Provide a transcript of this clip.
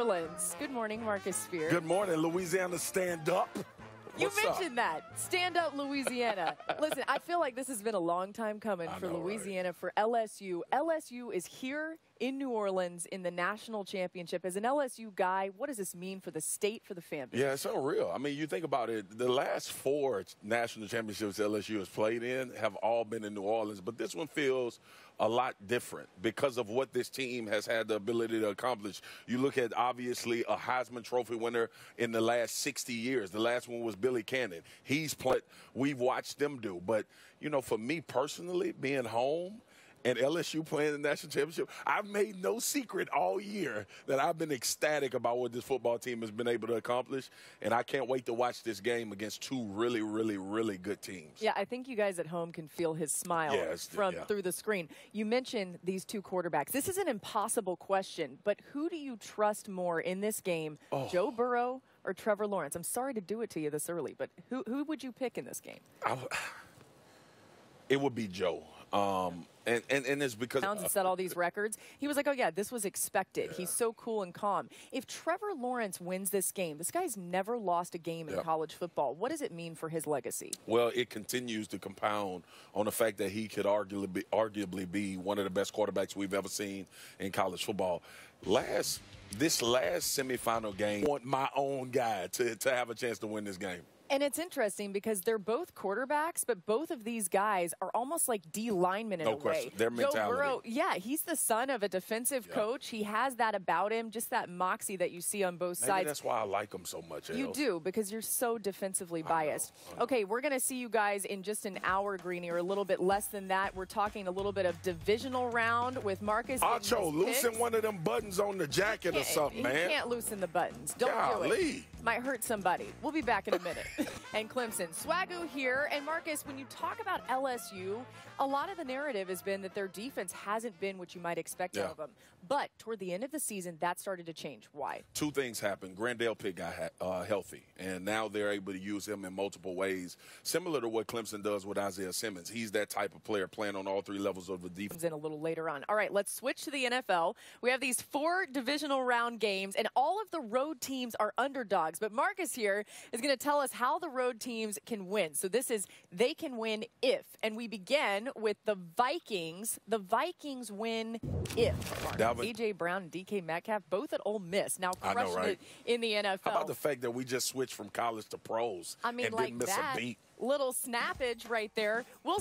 Orleans. Good morning, Marcus Spear. Good morning, Louisiana. Stand up. You What's mentioned that. Stand up, Louisiana. Listen, I feel like this has been a long time coming I for know, right? Louisiana, for LSU. LSU is here in New Orleans in the national championship. As an LSU guy, what does this mean for the state, for the fan base? Yeah, it's unreal. I mean, you think about it. The last four national championships LSU has played in have all been in New Orleans, but this one feels a lot different because of what this team has had the ability to accomplish. You look at obviously a Heisman Trophy winner in the last 60 years. The last one was Billy Cannon. He's played. We've watched them do, but you know, for me personally, being home and LSU playing the national championship, I've made no secret all year that I've been ecstatic about what this football team has been able to accomplish, and I can't wait to watch this game against two really, really, really good teams. Yeah, I think you guys at home can feel his smile Yeah, from yeah. through the screen. You mentioned these two quarterbacks. This is an impossible question, but who do you trust more in this game, Oh. Joe Burrow or Trevor Lawrence? I'm sorry to do it to you this early, but who who would you pick in this game? It would be Joe, um, and, and and it's because Towns and set all these records. He was like, "Oh yeah, this was expected." He's so cool and calm. If Trevor Lawrence wins this game, this guy's never lost a game in Yeah. college football. What does it mean for his legacy? Well, it continues to compound on the fact that he could arguably be, arguably be one of the best quarterbacks we've ever seen in college football. Last this last semifinal game, I want my own guy to, to have a chance to win this game. And it's interesting because they're both quarterbacks, but both of these guys are almost like D linemen in No a way. question. Their Joe mentality. Burrow, yeah, he's the son of a defensive Yeah. coach. He has that about him, just that moxie that you see on both Maybe sides. that's why I like him so much. You Els. do because you're so defensively biased. I know. Okay, we're going to see you guys in just an hour, Greeny, or a little bit less than that. We're talking a little bit of divisional round with Marcus. Acho, loosen one of them buttons on the jacket or something, he man. You can't loosen the buttons. Don't do it. Golly. Might hurt somebody. We'll be back in a minute. and Clemson, Swagoo here. And Marcus, when you talk about LSU, a lot of the narrative has been that their defense hasn't been what you might expect out Yeah. of them. But toward the end of the season, that started to change. Why? Two things happened. Grant Delpit got ha- uh, healthy, and now they're able to use him in multiple ways, similar to what Clemson does with Isaiah Simmons. He's that type of player playing on all three levels of the defense. comes in a little later on. All right, let's switch to the NFL. We have these four divisional round games, and all of the road teams are underdogs. But Marcus here is going to tell us how the road teams can win. So this is they can win if, and we begin with the Vikings. The Vikings win if. AJ Brown and DK Metcalf both at Ole Miss now I know, crushing right? it in the NFL. How about the fact that we just switched from college to pros I mean, and like didn't miss that a beat? little snappage right there. We'll